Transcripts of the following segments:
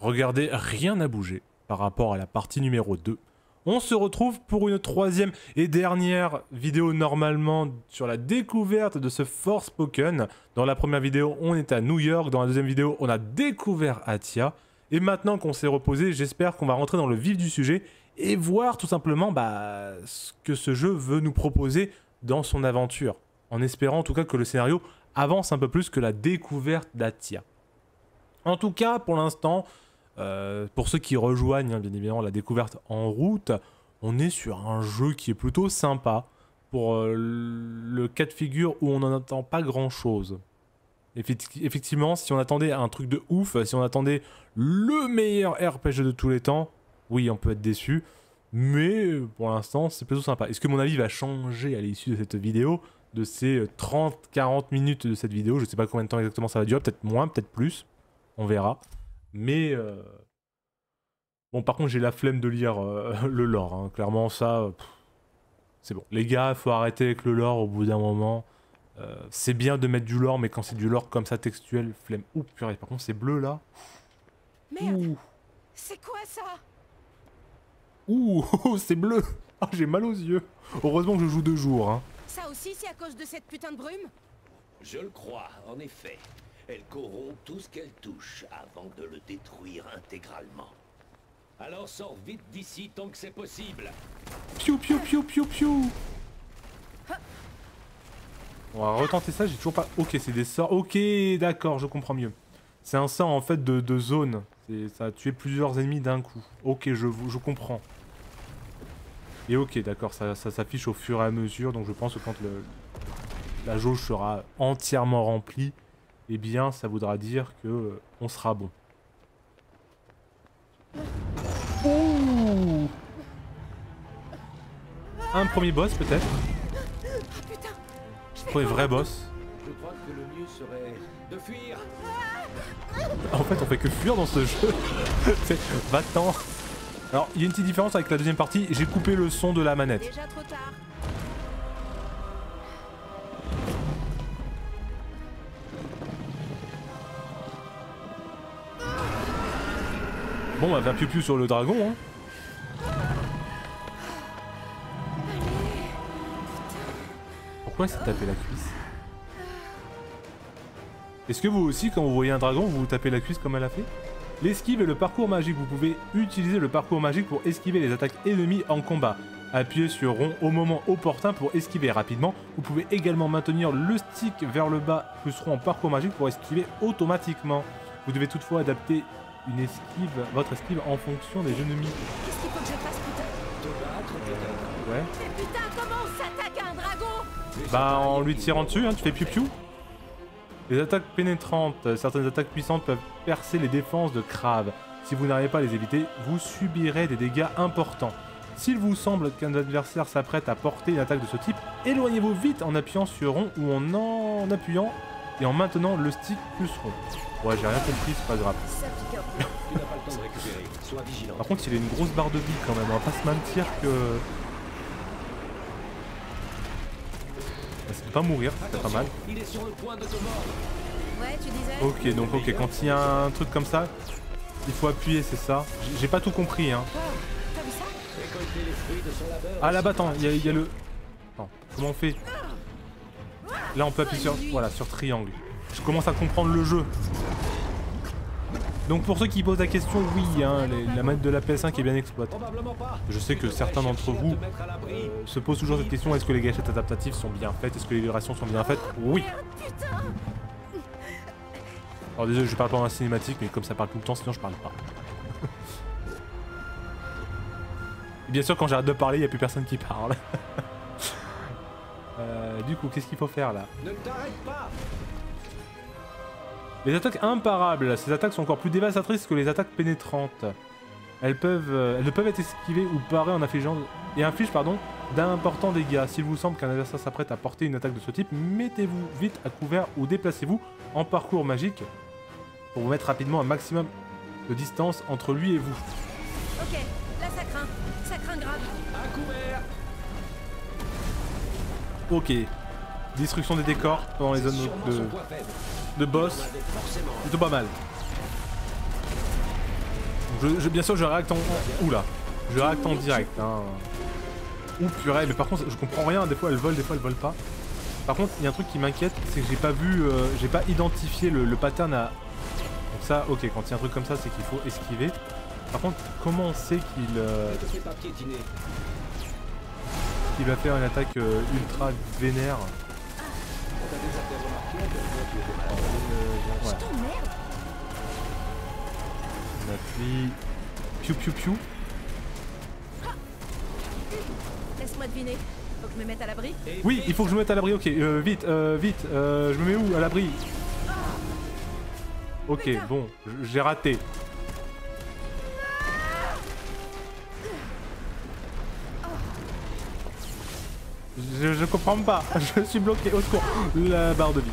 Regardez, rien n'a bougé par rapport à la partie numéro 2. On se retrouve pour une troisième et dernière vidéo normalement sur la découverte de ce Force Spoken. Dans la première vidéo, on est à New York. Dans la deuxième vidéo, on a découvert Atia. Et maintenant qu'on s'est reposé, j'espère qu'on va rentrer dans le vif du sujet et voir tout simplement bah, ce que ce jeu veut nous proposer dans son aventure. En espérant en tout cas que le scénario avance un peu plus que la découverte d'Atia. En tout cas, pour l'instant, euh, pour ceux qui rejoignent hein, bien évidemment la découverte en route, on est sur un jeu qui est plutôt sympa pour euh, le cas de figure où on n'en attend pas grand chose. Effectivement, si on attendait un truc de ouf, si on attendait le meilleur RPG de tous les temps, oui, on peut être déçu. Mais pour l'instant, c'est plutôt sympa. Est-ce que mon avis va changer à l'issue de cette vidéo De ces 30-40 minutes de cette vidéo? Je ne sais pas combien de temps exactement ça va durer, peut-être moins, peut-être plus. On verra. Mais euh, bon, par contre, j'ai la flemme de lire euh, le lore. Hein. Clairement, ça, c'est bon. Les gars, il faut arrêter avec le lore au bout d'un moment. Euh, c'est bien de mettre du lore, mais quand c'est du lore comme ça textuel, flemme. Ouh, purée, par contre, c'est bleu là. Merde C'est quoi ça? Ouh, c'est bleu Ah, j'ai mal aux yeux. Heureusement que je joue deux jours. Hein. Ça aussi, c'est à cause de cette putain de brume? Je le crois, en effet. Elle corrompt tout ce qu'elle touche avant de le détruire intégralement. Alors sors vite d'ici tant que c'est possible. Piou piou piou piou piou On va retenter ça, j'ai toujours pas... Ok, c'est des sorts... Ok, d'accord, je comprends mieux. C'est un sort en fait de, zone. Ça a tué plusieurs ennemis d'un coup. Ok, je, je comprends. Et ok, d'accord, ça, ça s'affiche au fur et à mesure, donc je pense que quand la jauge sera entièrement remplie, eh bien ça voudra dire que euh, on sera bon. Un premier boss peut-être Premier vrai boss. Je crois que le mieux serait de fuir. En fait on fait que fuir dans ce jeu. Va-t'en. Alors il y a une petite différence avec la deuxième partie, j'ai coupé le son de la manette. Déjà trop tard. Bon, bah, va plus plus sur le dragon, hein. Pourquoi s'est tapé la cuisse? Est-ce que vous aussi, quand vous voyez un dragon, vous vous tapez la cuisse comme elle a fait? L'esquive et le parcours magique. Vous pouvez utiliser le parcours magique pour esquiver les attaques ennemies en combat. Appuyez sur rond au moment opportun pour esquiver rapidement. Vous pouvez également maintenir le stick vers le bas plus rond en parcours magique pour esquiver automatiquement. Vous devez toutefois adapter une esquive, votre esquive en fonction des ennemis. Qu'est-ce qu'il faut que je fasse, putain Ouais. Mais putain, comment on s'attaque à un dragon Bah en lui tirant dessus, hein, tu fais piou piou. Les attaques pénétrantes, certaines attaques puissantes peuvent percer les défenses de Crave. Si vous n'arrivez pas à les éviter, vous subirez des dégâts importants. S'il vous semble qu'un adversaire s'apprête à porter une attaque de ce type, éloignez-vous vite en appuyant sur rond ou en en appuyant et en maintenant le stick plus rond. Ouais, j'ai rien compris, c'est pas grave. Ça pique Par contre, il a une grosse barre de vie quand même, on va pas se mentir que... C'est pas mourir, c'est pas mal. Ok, donc ok, quand il y a un truc comme ça, il faut appuyer, c'est ça. J'ai- pas tout compris, hein. Oh. Ah là-bas, attends, il y, a- il y a le... Attends, comment on fait? Là, on peut appuyer sur... Voilà, sur triangle. Je commence à comprendre le jeu. Donc pour ceux qui posent la question, oui, hein, la manette de la PS5 est bien exploitée. Je sais que certains d'entre vous euh, se posent toujours cette question, est-ce que les gâchettes adaptatives sont bien faites? Est-ce que les vibrations sont bien faites? Oui Alors désolé, je parle pas la cinématique, mais comme ça parle tout le temps, sinon je parle pas. Bien sûr, quand j'arrête de parler, il a plus personne qui parle. Euh, du coup, qu'est-ce qu'il faut faire là? Les attaques imparables. Ces attaques sont encore plus dévastatrices que les attaques pénétrantes. Elles, peuvent, euh, elles ne peuvent être esquivées ou parées en infligeant et infligent pardon, d'importants dégâts. S'il vous semble qu'un adversaire s'apprête à porter une attaque de ce type, mettez-vous vite à couvert ou déplacez-vous en parcours magique pour vous mettre rapidement un maximum de distance entre lui et vous. Ok, là ça craint. Ça craint grave. À couvert. Ok. Destruction des décors pendant les zones de. De boss. Plutôt pas mal. Je, bien sûr, je réacte en. Oula. Je réacte en direct. Hein. Ouh purée, mais par contre, je comprends rien. Des fois, elles volent, des fois, elles volent pas. Par contre, il y a un truc qui m'inquiète, c'est que j'ai pas vu, euh, j'ai pas identifié le, pattern à. Donc ça, ok, quand il y a un truc comme ça, c'est qu'il faut esquiver. Par contre, comment on sait qu'il euh, va faire une attaque euh, ultra vénère? On appuie. Piu piu piu. Laisse-moi deviner. Faut que je me mette à l'abri. Oui, il faut que je me mette à l'abri, ok. Euh, vite, euh, vite. Euh, je me mets où? À l'abri Ok, bon, j'ai raté. Je, je comprends pas, je suis bloqué, au secours. La barre de vie.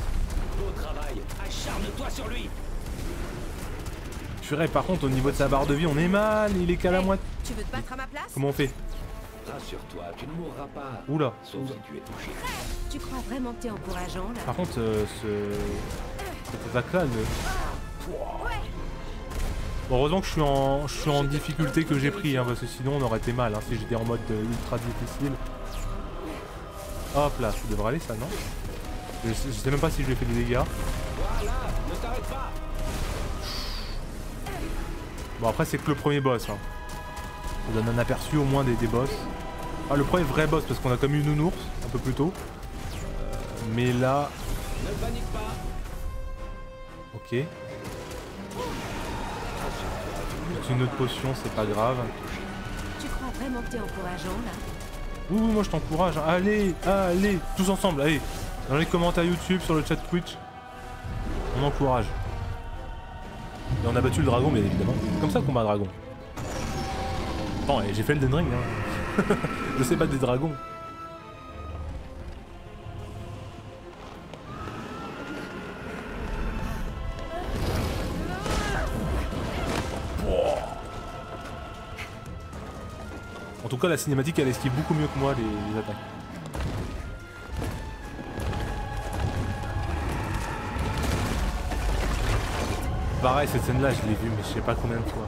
Beau travail. Acharne-toi sur lui. Purée, par contre, au niveau de sa barre de vie, on est mal, il est qu'à la moitié. Tu veux te battre à ma place? Comment on fait? Rassure-toi, tu ne mourras pas. Oula. Sauf si tu es touché. Tu crois vraiment que t'es encourageant là? Par contre, euh, ce... cette Bon, heureusement que je suis en, je suis en difficulté que j'ai pris, hein, parce que sinon on aurait été mal, hein, si j'étais en mode euh, ultra difficile. Hop là, ça devrait aller ça, non? Je, sais- je sais même pas si je lui ai fait des dégâts. Voilà, ne t'arrête pas. Bon après c'est que le premier boss. Hein. On donne un aperçu au moins des, des boss. Ah le premier vrai boss parce qu'on a comme eu Nounours un peu plus tôt. Euh, mais là, Ne panique pas. ok. C'est une autre potion, c'est pas grave. Tu crois vraiment que t'es encourageant là? Oui, oui, moi je t'encourage. Allez, allez, tous ensemble, allez. Dans les commentaires YouTube, sur le chat Twitch, on encourage. On a battu le dragon, bien évidemment. Comme ça qu'on combat un dragon. Bon, et j'ai fait le Den Ring. Hein. je sais pas des dragons. En tout cas, la cinématique, elle esquive beaucoup mieux que moi les attaques. Pareil, cette scène-là, je l'ai vue, mais je sais pas combien de fois.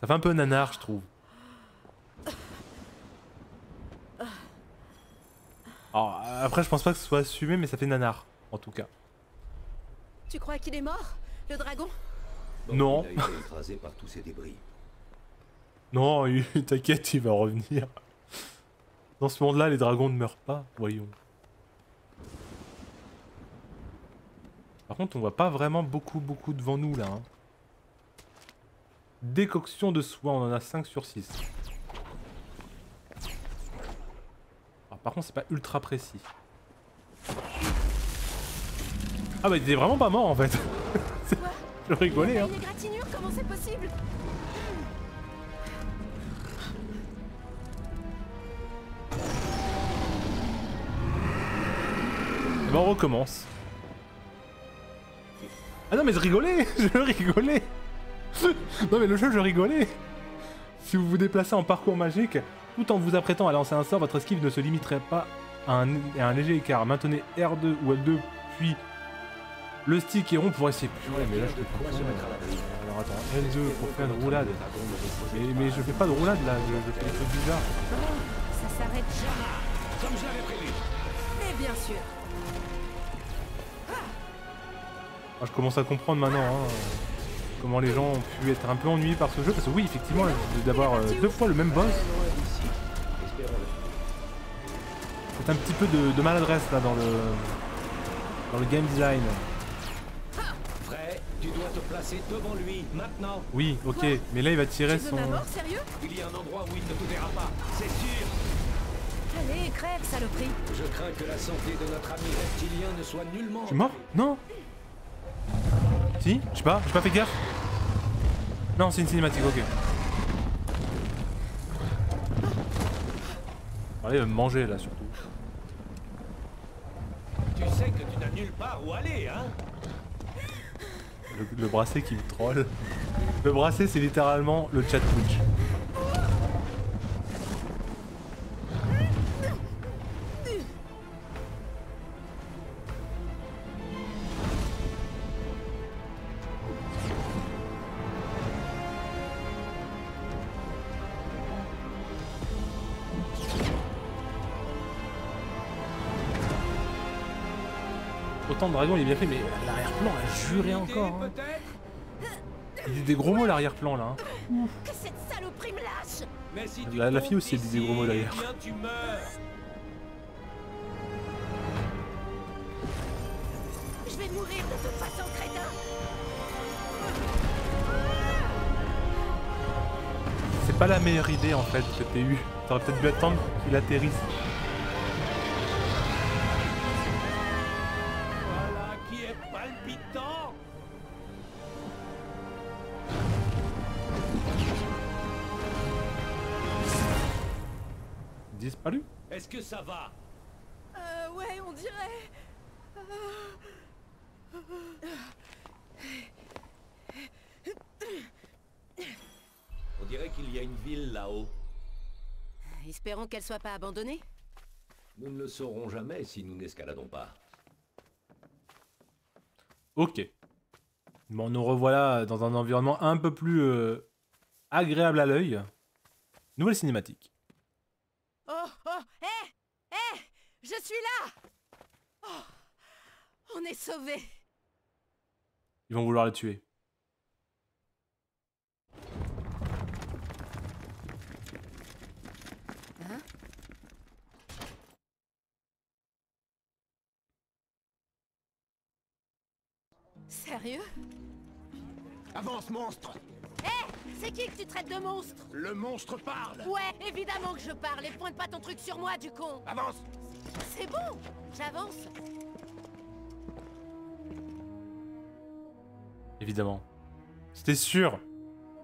Ça fait un peu nanar, je trouve. Après, je pense pas que ce soit assumé, mais ça fait nanar, en tout cas. Tu crois qu'il est mort Le dragon? Bon, Non. Il a été écrasé par tous ces débris. Non, t'inquiète, il va revenir. Dans ce monde-là, les dragons ne meurent pas, voyons. Par contre, on voit pas vraiment beaucoup, beaucoup devant nous, là. hein. Décoction de soie, on en a 5 sur 6. Alors, par contre, c'est pas ultra précis. Ah bah, il était vraiment pas mort, en fait. Je rigolais, hein. Comment c'est possible? Bah on recommence. Ah non mais je rigolais Je rigolais Non mais le jeu je rigolais Si vous vous déplacez en parcours magique, tout en vous apprêtant à lancer un sort, votre esquive ne se limiterait pas à un, à un léger écart. Maintenez R2 ou L2 puis le stick et rond pour essayer. Purée mais là je de peux pas. se mettre à l'abri. Alors attends, L2 pour faire une roulade. Mais, mais je fais pas de roulade là, je, je fais des trucs bizarres. Ça s'arrête jamais. Comme je l'avais prévu. Mais bien sûr. Ah, je commence à comprendre maintenant hein, comment les gens ont pu être un peu ennuyés par ce jeu. Parce que oui, effectivement, d'avoir euh, deux fois le même boss, c'est un petit peu de, de maladresse là dans le, dans le game design. Placer devant lui, maintenant. Oui, ok, mais là il va tirer Tu son... mort, sérieux? Il y a un endroit où il ne te verra pas, c'est sûr. Allez, crève, saloperie. Je crains que la santé de notre ami reptilien ne soit nullement... Je suis mort? Non Si Je sais pas, j'ai pas fait gaffe Non, c'est une cinématique, ok. Allez, il va me manger là surtout. Tu sais que tu n'as nulle part où aller, hein? Le, bracelet qui me troll. Le bracelet, c'est littéralement le chat Twitch. Autant le dragon il est bien fait, mais l'arrière-plan a juré encore. hein. Il dit des gros mots l'arrière-plan là. hein. Que cette saloperie me lâche Mais si tu La- fille aussi, elle dit des gros mots derrière. eh bien, tu meurs. Je vais mourir de toute façon, crétin C'est pas la meilleure idée en fait que t'aies eu. T'aurais peut-être dû attendre qu'il atterrisse. Que ça va Euh, ouais, on dirait... On dirait qu'il y a une ville là-haut. Espérons qu'elle soit pas abandonnée. Nous ne le saurons jamais si nous n'escaladons pas. Ok. Bon, nous revoilà dans un environnement un peu plus euh, agréable à l'œil. Nouvelle cinématique. Oh, oh, hé Hé Je suis là Oh, On est sauvés. Ils vont vouloir le tuer. Sérieux? Avance, monstre! C'est qui que tu traites de monstre? Le monstre parle! Ouais, évidemment que je parle et pointe pas ton truc sur moi, du con! Avance! C'est bon! J'avance Évidemment. C'était sûr.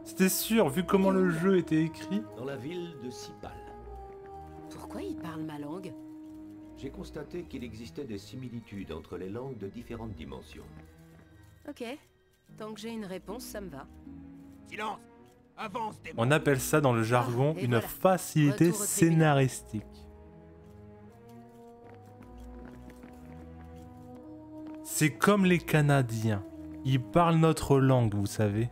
C'était sûr, vu comment le jeu était écrit. Dans la ville de Sipal, Pourquoi il parle ma langue? J'ai constaté qu'il existait des similitudes entre les langues de différentes dimensions. Ok. Tant que j'ai une réponse, ça me va. Silence Avance, démon On appelle ça dans le jargon et une voilà. facilité scénaristique. C'est comme les Canadiens. Ils parlent notre langue, vous savez.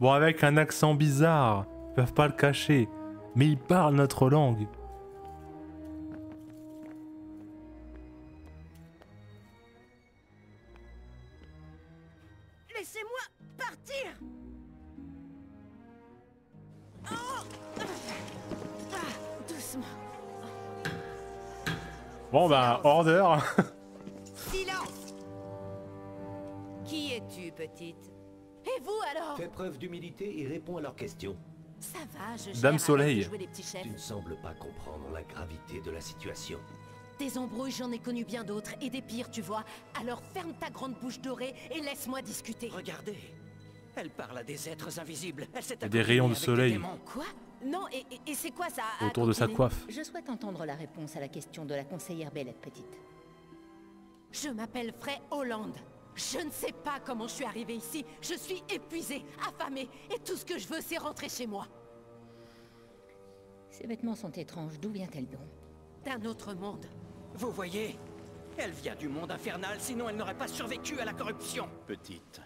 Bon, avec un accent bizarre, ils peuvent pas le cacher, mais ils parlent notre langue. Laissez-moi partir Oh Ah, Doucement. Bon, bah, order. Silence petite Et vous alors? Fais preuve d'humilité et réponds à leurs questions. Ça va, je Dame Soleil. jouer les petits chefs. Tu ne sembles pas comprendre la gravité de la situation. Des embrouilles, j'en ai connu bien d'autres, et des pires, tu vois. Alors ferme ta grande bouche dorée et laisse-moi discuter. Regardez, elle parle à des êtres invisibles. Elle s'est des rayons de soleil. Quoi? Non, et, et- et c'est quoi ça? Autour de sa coiffe. Je souhaite entendre la réponse à la question de la conseillère Bellette Petite. Je m'appelle Frey Hollande. Je ne sais pas comment je suis arrivée ici. Je suis épuisée, affamée, et tout ce que je veux, c'est rentrer chez moi. Ces vêtements sont étranges, d'où vient-elle donc? D'un autre monde. Vous voyez Elle vient du monde infernal, sinon elle n'aurait pas survécu à la corruption. Petite,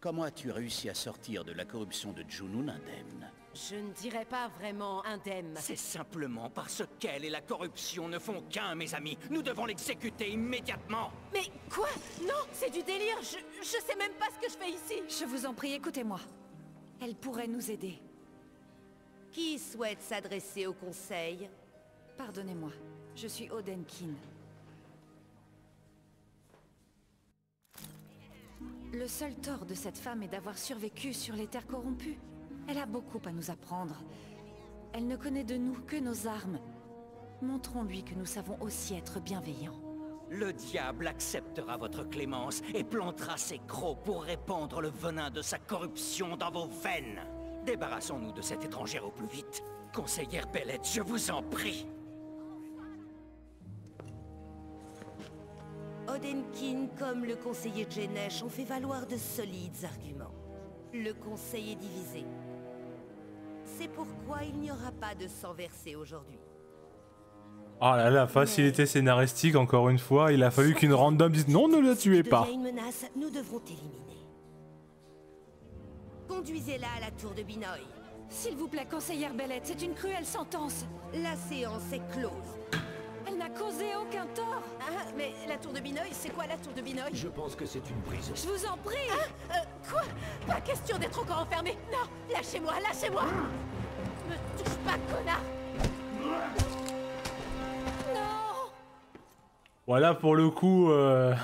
comment as-tu réussi à sortir de la corruption de Junun indemne? Je ne dirais pas vraiment indemne. C'est simplement parce qu'elle et la corruption ne font qu'un, mes amis. Nous devons l'exécuter immédiatement. Mais quoi? Non, c'est du délire. Je, je sais même pas ce que je fais ici. Je vous en prie, écoutez-moi. Elle pourrait nous aider. Qui souhaite s'adresser au conseil? Pardonnez-moi, je suis Odenkin. Le seul tort de cette femme est d'avoir survécu sur les terres corrompues. Elle a beaucoup à nous apprendre. Elle ne connaît de nous que nos armes. Montrons-lui que nous savons aussi être bienveillants. Le diable acceptera votre clémence et plantera ses crocs pour répandre le venin de sa corruption dans vos veines. Débarrassons-nous de cette étrangère au plus vite. Conseillère Bellette, je vous en prie. Odenkin comme le conseiller Jenesh ont fait valoir de solides arguments. Le conseil est divisé. C'est pourquoi il n'y aura pas de sang versé aujourd'hui. Oh là là, facilité scénaristique encore une fois. Il a fallu qu'une random dise non, ne la tuez pas. une menace, nous devrons t'éliminer. Conduisez-la à la tour de Binoy. S'il vous plaît, conseillère Bellette, c'est une cruelle sentence. La séance est close. Causé aucun tort. Ah, mais la tour de Binoy, c'est quoi la tour de Binoy? Je pense que c'est une prison. Je vous en prie. Euh, quoi? Pas question d'être encore enfermé Non Lâchez-moi, lâchez-moi Me touche pas, connard Non Voilà pour le coup. euh,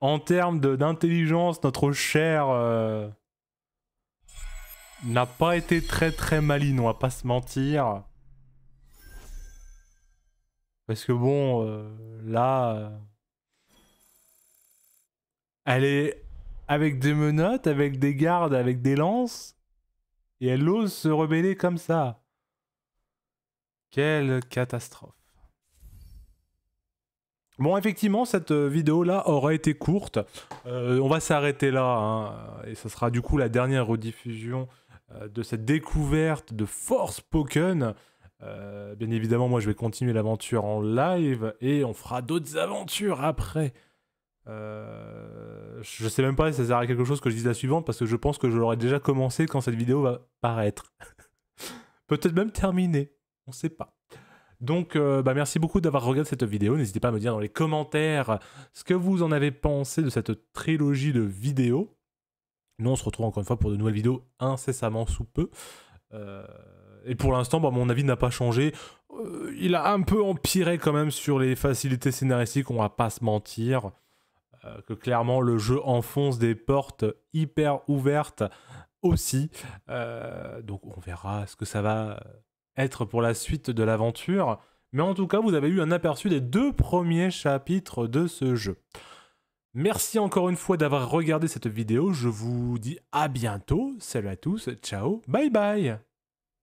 En termes de- d'intelligence, notre cher euh, n'a pas été très très maligne, on va pas se mentir. Parce que bon, euh, là, euh, elle est avec des menottes, avec des gardes, avec des lances, et elle ose se rebeller comme ça. Quelle catastrophe. Bon, effectivement, cette euh, vidéo-là aurait été courte. On va s'arrêter là. hein, et ce sera du coup la dernière rediffusion de cette découverte de Force Poken. Euh, bien évidemment, moi, je vais continuer l'aventure en live et on fera d'autres aventures après. Euh, je sais même pas si ça sert à quelque chose que je dise la suivante parce que je pense que je l'aurai déjà commencé quand cette vidéo va paraître. Peut-être même terminé. On sait pas. Donc, euh, bah, merci beaucoup d'avoir regardé cette vidéo. N'hésitez pas à me dire dans les commentaires ce que vous en avez pensé de cette trilogie de vidéos. Nous, on se retrouve encore une fois pour de nouvelles vidéos incessamment sous peu. Euh, et pour l'instant, bah, mon avis n'a pas changé. Euh, il a un peu empiré quand même sur les facilités scénaristiques, on va pas se mentir. Euh, que clairement, le jeu enfonce des portes hyper ouvertes aussi. Euh, donc, on verra ce que ça va être pour la suite de l'aventure. Mais en tout cas, vous avez eu un aperçu des deux premiers chapitres de ce jeu. Merci encore une fois d'avoir regardé cette vidéo. Je vous dis à bientôt. Salut à tous. Ciao. Bye bye.